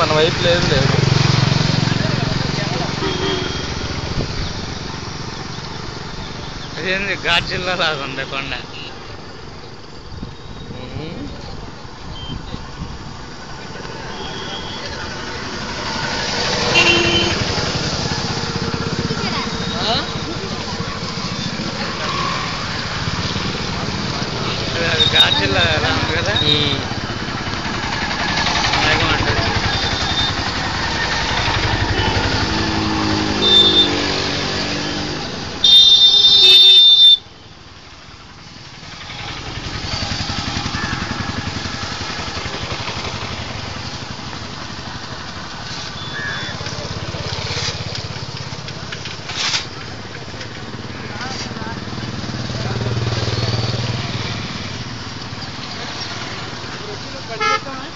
మన వైపు లేదు లేదు అదేంది గాడ్జిల్లా లాగా ఉంది కొండ ఉంది కదా